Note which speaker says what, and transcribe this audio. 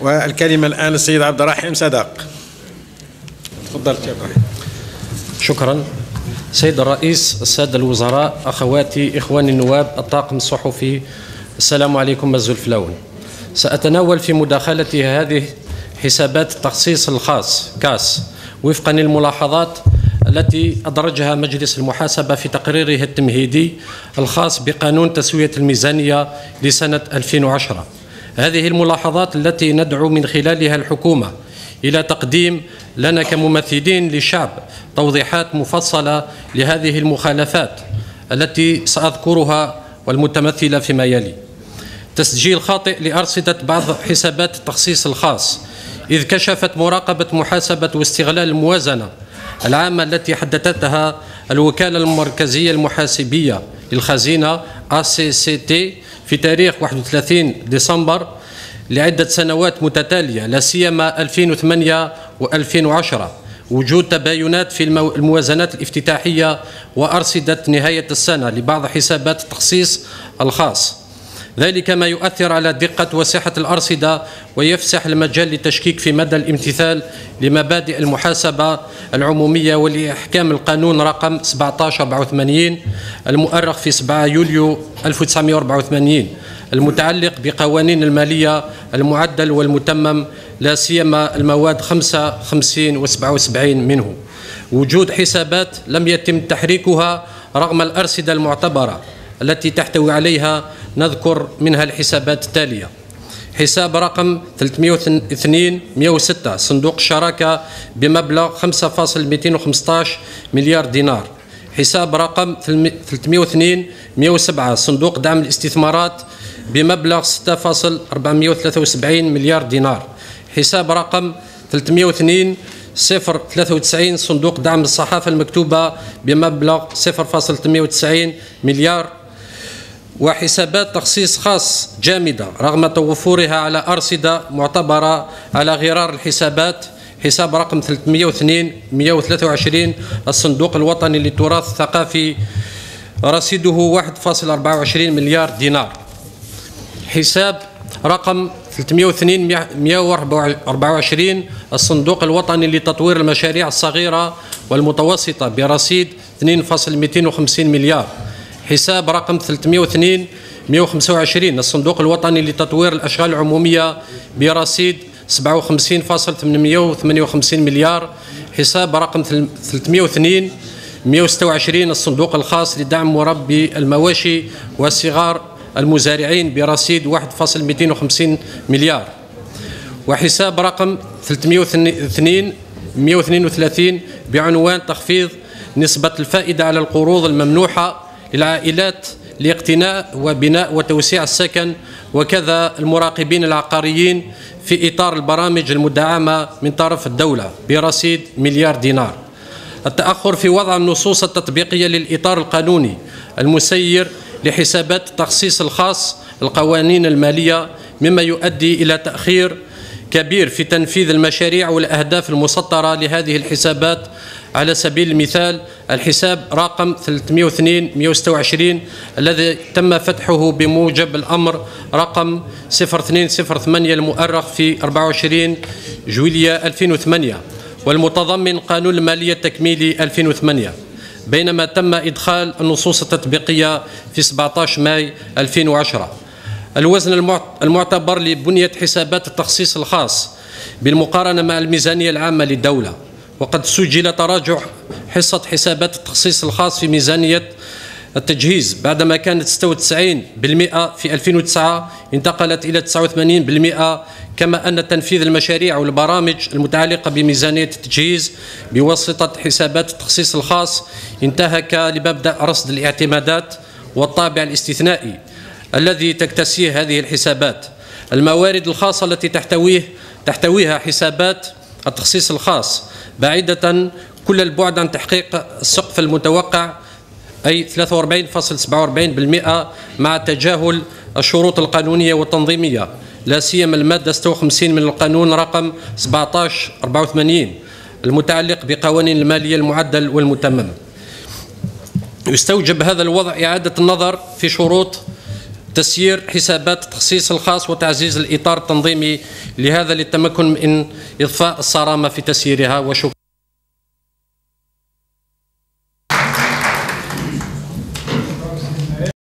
Speaker 1: والكلمة الآن السيد عبد الرحيم صدق تفضل عبد الرحيم
Speaker 2: شكرا. سيد الرئيس السادة الوزراء أخواتي إخواني النواب الطاقم الصحفي السلام عليكم الزلفلون سأتناول في مداخلتي هذه حسابات التخصيص الخاص كاس وفقا للملاحظات التي أدرجها مجلس المحاسبة في تقريره التمهيدي الخاص بقانون تسوية الميزانية لسنة 2010 هذه الملاحظات التي ندعو من خلالها الحكومة إلى تقديم لنا كممثلين للشعب توضيحات مفصلة لهذه المخالفات التي سأذكرها والمتمثلة فيما يلي. تسجيل خاطئ لأرصدة بعض حسابات التخصيص الخاص إذ كشفت مراقبة محاسبة واستغلال الموازنة العامة التي حددتها الوكالة المركزية المحاسبية للخزينة ACCT في تاريخ 31 ديسمبر لعدة سنوات متتالية لا سيما 2008 و2010 وجود تباينات في الموازنات الافتتاحية وأرصدة نهاية السنة لبعض حسابات التخصيص الخاص. ذلك ما يؤثر على دقة وصحة الأرصدة ويفسح المجال للتشكيك في مدى الامتثال لمبادئ المحاسبة العمومية ولإحكام القانون رقم 1784 المؤرخ في 7 يوليو 1984 المتعلق بقوانين المالية المعدل والمتمم لا سيما المواد 55 و 77 منه. وجود حسابات لم يتم تحريكها رغم الأرصدة المعتبرة التي تحتوي عليها نذكر منها الحسابات التالية. حساب رقم 302 106 صندوق الشراكة بمبلغ 5.215 مليار دينار. حساب رقم 302 107 صندوق دعم الاستثمارات بمبلغ 6.473 مليار دينار. حساب رقم 302 صفر 93 صندوق دعم الصحافة المكتوبة بمبلغ 0.98 مليار وحسابات تخصيص خاص جامدة رغم توفرها على أرصدة معتبرة على غرار الحسابات. حساب رقم 302 123 الصندوق الوطني للتراث الثقافي رصيده 1.24 مليار دينار. حساب رقم 302 124 الصندوق الوطني لتطوير المشاريع الصغيرة والمتوسطة برصيد 2.250 مليار. حساب رقم 302 125 الصندوق الوطني لتطوير الأشغال العمومية برصيد 57.858 مليار حساب رقم 302 126 الصندوق الخاص لدعم مربي المواشي والصغار المزارعين برصيد 1.250 مليار. وحساب رقم 302 132 بعنوان تخفيض نسبة الفائدة على القروض الممنوحة للعائلات لاقتناء وبناء وتوسيع السكن وكذا المراقبين العقاريين في إطار البرامج المدعمة من طرف الدولة برصيد مليار دينار. التأخر في وضع النصوص التطبيقية للإطار القانوني المسير لحسابات التخصيص الخاص القوانين المالية مما يؤدي إلى تأخير كبير في تنفيذ المشاريع والأهداف المسطرة لهذه الحسابات على سبيل المثال الحساب رقم 302 126 الذي تم فتحه بموجب الأمر رقم 0208 المؤرخ في 24 جويلية 2008 والمتضمن قانون المالية التكميلي 2008 بينما تم إدخال النصوص التطبيقية في 17 ماي 2010 الوزن المعتبر لبنية حسابات التخصيص الخاص بالمقارنة مع الميزانية العامة للدولة وقد سجل تراجع حصة حسابات التخصيص الخاص في ميزانية التجهيز. بعدما كانت 96% في 2009 انتقلت إلى 89% كما أن تنفيذ المشاريع والبرامج المتعلقة بميزانية التجهيز بواسطة حسابات التخصيص الخاص انتهك لمبدأ رصد الاعتمادات والطابع الاستثنائي الذي تكتسيه هذه الحسابات. الموارد الخاصة التي تحتويه تحتويها حسابات التخصيص الخاص بعيدة كل البعد عن تحقيق السقف المتوقع أي 43.47% مع تجاهل الشروط القانونية والتنظيمية. لا سيما المادة 56 من القانون رقم 1784 المتعلق بقوانين المالية المعدل والمتمم. يستوجب هذا الوضع إعادة النظر في شروط تسيير حسابات التخصيص الخاص وتعزيز الإطار التنظيمي لهذا للتمكن من إضفاء الصرامة في تسييرها وشكرا.